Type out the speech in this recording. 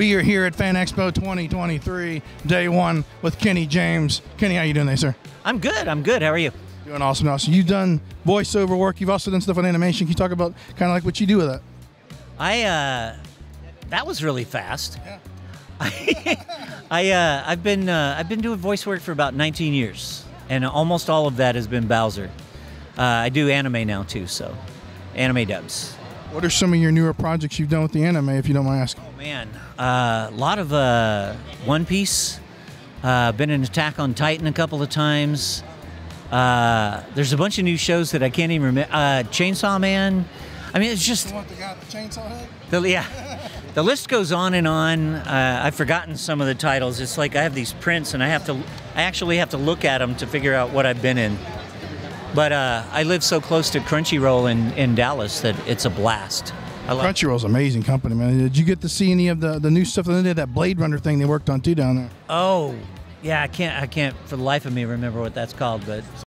We are here at Fan Expo 2023, day one with Kenny James. Kenny, how you doing, there, sir? I'm good. I'm good. How are you? Doing awesome, awesome. You've done voiceover work. You've also done stuff on animation. Can you talk about kind of like what you do with it? I uh, that was really fast. Yeah. I uh, I've been uh, I've been doing voice work for about 19 years, and almost all of that has been Bowser. Uh, I do anime now too, so anime dubs. What are some of your newer projects you've done with the anime, if you don't mind asking? Oh man, a lot of uh, One Piece. Uh, been in Attack on Titan a couple of times. Uh, there's a bunch of new shows that I can't even remember. Uh, Chainsaw Man. I mean, it's just want the guy with the chainsaw head? the, yeah. The list goes on and on. Uh, I've forgotten some of the titles. It's like I have these prints, and I have to, I actually have to look at them to figure out what I've been in. But uh, I live so close to Crunchyroll in, in Dallas that it's a blast. I love. Crunchyroll's an amazing company, man. Did you get to see any of the, the new stuff that they did? That Blade Runner thing they worked on too down there. Oh, yeah. I can't. I can't for the life of me remember what that's called, but